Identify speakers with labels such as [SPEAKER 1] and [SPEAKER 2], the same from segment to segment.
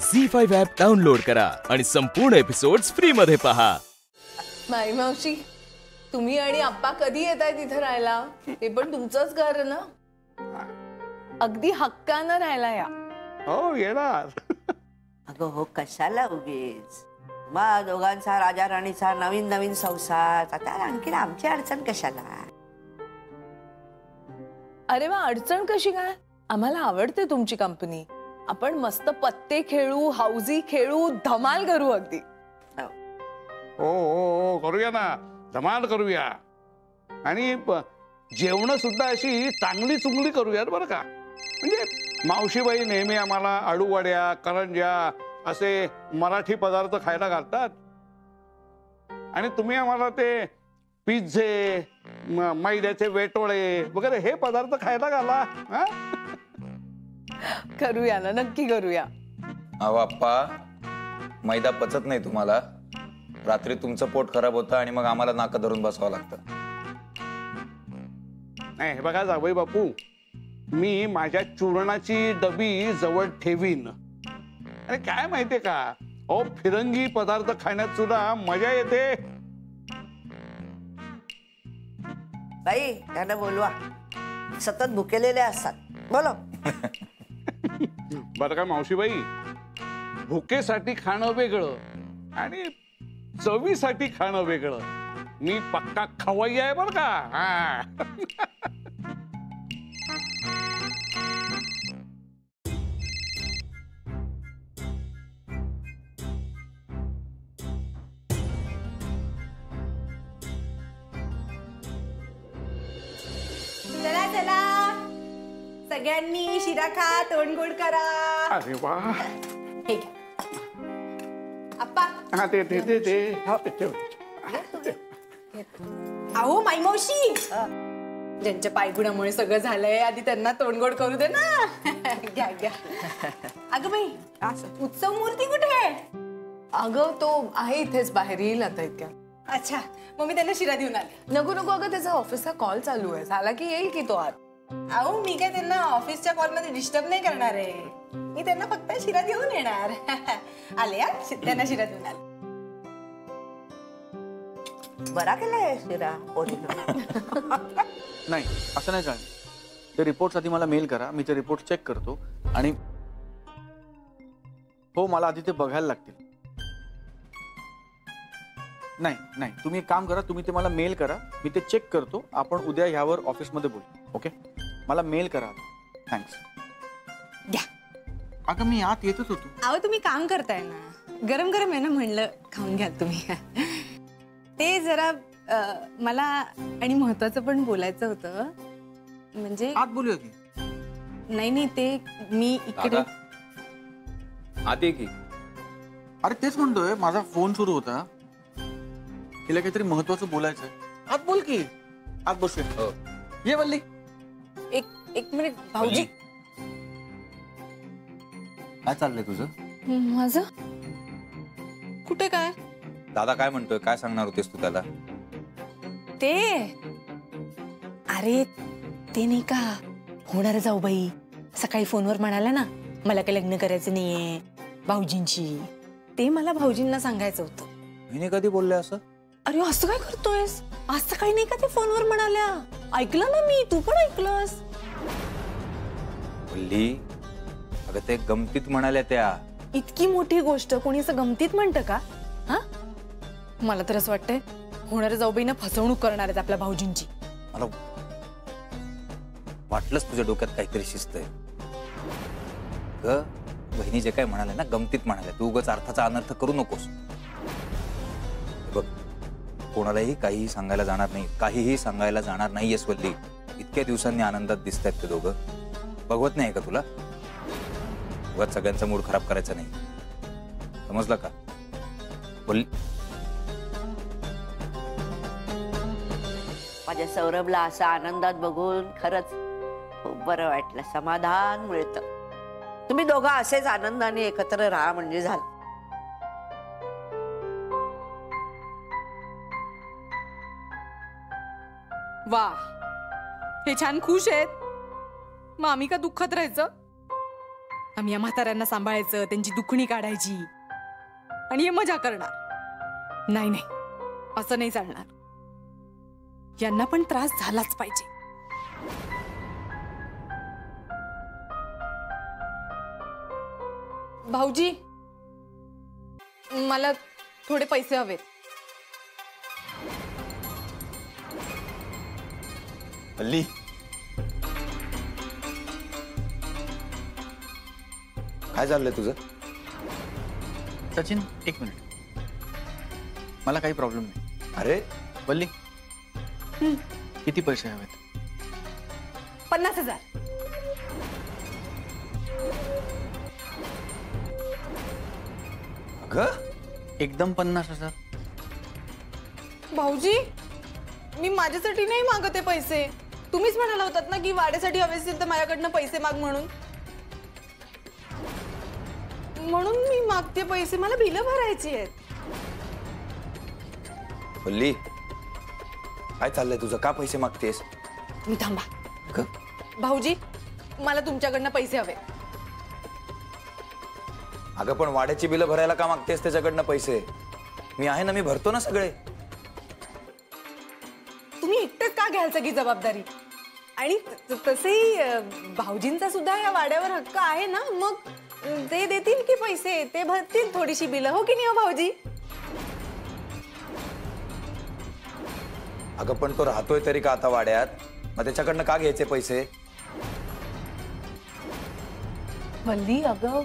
[SPEAKER 1] Zee five app download करा आणि संपूर्ण एपिसोड्स फ्री मध्ये पहा.
[SPEAKER 2] माई मावशी तुम्ही आणि आप्पा कधी येत आहे तिथे राहायला? ते पण तुमचंच घर ना? अगदी हक्कानं राहायला या.
[SPEAKER 3] हो येणार.
[SPEAKER 4] अगं हो कशाला उगीच? मग दोघांचा राजा राणीचा नवीन नवीन संसार. आता आणखी आमची अडचण कशाला?
[SPEAKER 2] अरे वा अडचण कशी काय? आम्हाला आवडते तुमची कंपनी आपण मस्त पत्ते खेळू हाऊजी खेळू धमाल करू अगदी.
[SPEAKER 3] हो हो हो करूया ना. धमाल करूया. आणि जेवण सुद्धा अशी चांगली चुंगली करूया बरं का. म्हणजे मावशीबाई नेहमी आम्हाला आळूवड्या करंज्या असे मराठी पदार्थ खायला घालतात. आणि तुम्ही आम्हाला ते पिझ्झे म- मैद्याचे वेटोळे वगैरे हे पदार्थ खायला घाला हा?
[SPEAKER 2] करूया ना नक्की करूया.
[SPEAKER 5] अहो आप्पा मैदा पचत नाही तुम्हाला. रात्री तुमचं पोट खराब होतं आणि मग आम्हाला नाका धरून बसावं लागतं.
[SPEAKER 3] नाही हे बघा जावई बापू मी माझ्या चूर्णाची डबी जवळ ठेवीन. आणि काय माहितीये का? अहो फिरंगी पदार्थ खाण्यात सुद्धा मजा येते.
[SPEAKER 4] बाई त्यांना बोलवा. सतत भुकेलेले असतात. बोलो.
[SPEAKER 3] बरं का मावशीबाई? भुकेसाठी खाणं वेगळं आणि चवीसाठी खाणं वेगळं. मी पक्का खवाई आहे बरं का.
[SPEAKER 6] सगळ्यांनी शिरा खा तोंड गोड करा.
[SPEAKER 3] अरे वा.
[SPEAKER 6] हे घ्या. आप्पा.
[SPEAKER 3] हा ते ते ते ते ठेव.
[SPEAKER 6] अहो माई मावशी ज्यांच्या पायगुणामुळे सगळं झालंय आधी त्यांना तोंडगोड करू दे ना. घ्या घ्या. अगं बाई उत्सव मूर्ती कुठे आहे?
[SPEAKER 2] अगं तो आहे इथेच बाहेर येईल आता इतक्या.
[SPEAKER 6] अच्छा मग मी त्यांना शिरा देऊन आले.
[SPEAKER 2] नको नको अगं त्याचा ऑफिसचा कॉल चालू आहे. झाला की येईल की तो आत?
[SPEAKER 6] अहो मी काय त्यांना ऑफिसच्या कॉलमध्ये डिस्टर्ब नाही करणार आहे. मी त्यांना फक्त शिरा देऊन येणार. आले या त्यांना शिरा देऊन आले.
[SPEAKER 4] बरा केलाय शिरा.
[SPEAKER 7] नाही असं नाही चालेल. ते रिपोर्ट आधी मला मेल करा. मी ते रिपोर्ट चेक करतो आणि हो मला आधी ते बघायला लागतील. नाही नाही. तुम्ही एक काम करा तुम्ही ते मला मेल करा. मी ते चेक करतो. आपण उद्या ह्यावर ऑफिसमध्ये बोलू. ओके? मला मेल करा थँक्स
[SPEAKER 6] घ्या.
[SPEAKER 7] अगं मी आत येतच होतो.
[SPEAKER 6] अहो तुम्ही काम करताय ना. गरम गरम आहे ना म्हणलं खाऊन घ्या तुम्ही. ते जरा अं, मला आणि महत्वाचं पण बोलायचं होतं. म्हणजे
[SPEAKER 7] आत बोलूया की.
[SPEAKER 6] नाही नाही ते मी इकडे
[SPEAKER 5] दादा. आते की.
[SPEAKER 7] अरे तेच म्हणतोय माझा फोन सुरू होता. तिला काहीतरी महत्वाचं बोलायचं आहे. आत बोल की. आत बसूया
[SPEAKER 5] हो.
[SPEAKER 7] ये वल्ली.
[SPEAKER 6] एक एक मिनिट भाऊजी.
[SPEAKER 5] काय चाललंय तुझं?
[SPEAKER 6] माझं? कुठे काय?
[SPEAKER 5] दादा काय म्हणतोय? काय सांगणार होतेस तू त्याला?
[SPEAKER 6] ते? अरे ते नाही का? होणार जाऊ बाई. सकाळी फोनवर म्हणाला ना मला काही लग्न करायचं नाहीये भाऊजींची. ते मला भाऊजींना सांगायचं होतं.
[SPEAKER 5] हिने कधी बोलले असं?
[SPEAKER 6] अरे असं काय करतोयस? आज सकाळी नाही का ते फोनवर म्हणाल्या? ऐकलं ना मी तू पण ऐकलंस.
[SPEAKER 5] अगं ते गमतीत म्हणाल्या त्या.
[SPEAKER 6] इतकी मोठी गोष्ट कोणी असं गमतीत म्हणतं का? हा? मला तर असं वाटतंय होणाऱ्या जाऊबाईनं फसवणूक करणार आहेत आपल्या भाऊजींची.
[SPEAKER 5] मला वाटलंच तुझ्या डोक्यात काहीतरी शिस्त आहे ग बहिणी जे काय म्हणाले ना गमतीत म्हणाले तू उगाच अर्थाचा अनर्थ करू नकोस. कोणालाही काहीही सांगायला जाणार नाही काहीही सांगायला जाणार नाही वल्ली इतक्या दिवसांनी आनंदात दिसत आहेत ते दोघं. बघवत नाही का तुला? उगाच सगळ्यांचा मूड खराब करायचा नाही. समजलं का? वल्ली
[SPEAKER 4] माझ्या सौरभला असा आनंदात बघून खरंच खूप बरं वाटलं. समाधान मिळतं. तुम्ही दोघं असेच आनंदाने एकत्र राहा म्हणजे झालं.
[SPEAKER 6] वा हे छान खुश आहेत. मग आम्ही का दुःखात राहायचं? आम्ही या म्हाताऱ्यांना सांभाळायचं त्यांची दुखणी काढायची. आणि हे मजा करणार. नाही नाही. असं नाही चालणार. यांना पण त्रास झालाच पाहिजे. भाऊजी मला थोडे पैसे हवेत.
[SPEAKER 5] हल्ली काय चाललंय तुझं
[SPEAKER 7] सचिन एक मिनिट. मला काही प्रॉब्लेम नाही.
[SPEAKER 5] अरे?
[SPEAKER 7] वल्ली किती पैसे हवेत?
[SPEAKER 6] पन्नास हजार.
[SPEAKER 5] अगं?
[SPEAKER 7] एकदम पन्नास हजार.
[SPEAKER 6] भाऊजी मी माझ्यासाठी नाही मागते पैसे. तुम्हीच म्हणाला होतात ना की वाड्यासाठी हवे असतील तर माझ्याकडनं पैसे माग म्हणून. म्हणून मी मागते पैसे. मला बिलं भरायची आहेत.
[SPEAKER 5] हल्ली काय चाललंय तुझं? का पैसे मागतेस?
[SPEAKER 6] तुम्ही थांबा.
[SPEAKER 5] अगं,
[SPEAKER 6] भाऊजी मला तुमच्याकडनं पैसे हवे.
[SPEAKER 5] अगं पण वाड्याची बिलं भरायला का मागतेस? त्याच्याकडनं पैसे. मी आहे ना मी भरतो ना सगळे.
[SPEAKER 6] एकटेच का घ्याल सगळी जबाबदारी? आणि त- तसेही भाऊजींचा सुद्धा या वाड्यावर हक्क आहे ना? मग ते देतील की पैसे? ते भरतील थोडीशी बिलं हो की नाही हो भाऊजी?
[SPEAKER 5] अगं पण तो राहतोय तरी का आता वाड्यात? मग त्याच्याकडनं का घ्यायचे पैसे?
[SPEAKER 2] वल्ली अगं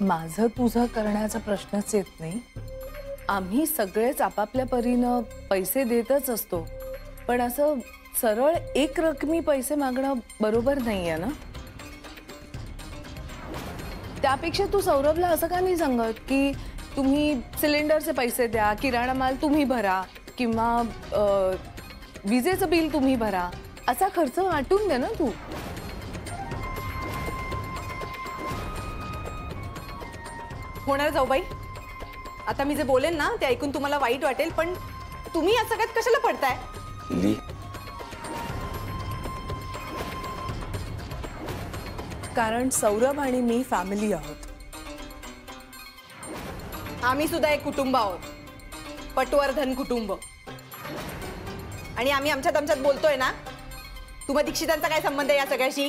[SPEAKER 2] माझं तुझं करण्याचा प्रश्नच येत नाही. आम्ही सगळेच आपापल्या परीनं पैसे देतच असतो. पण असं सरळ एक रकमी पैसे मागणं बरोबर नाही आहे ना? त्यापेक्षा तू सौरभला असं का नाही सांगत की तुम्ही सिलेंडरचे पैसे द्या किराणा माल तुम्ही भरा किंवा विजेचं बिल तुम्ही भरा? असा खर्च वाटून दे ना तू.
[SPEAKER 6] होणार जाऊ बाई? आता मी जे बोलेन ना ते ऐकून तुम्हाला वाईट वाटेल पण तुम्ही या सगळ्यात कशाला पडताय?
[SPEAKER 2] कारण सौरभ आणि मी फॅमिली आहोत.
[SPEAKER 6] आम्ही सुद्धा एक कुटुंब आहोत. पटवर्धन कुटुंब. आणि आम्ही आमच्यात आमच्यात बोलतोय ना तुम्हा दीक्षितांचा काय संबंध आहे या सगळ्याशी?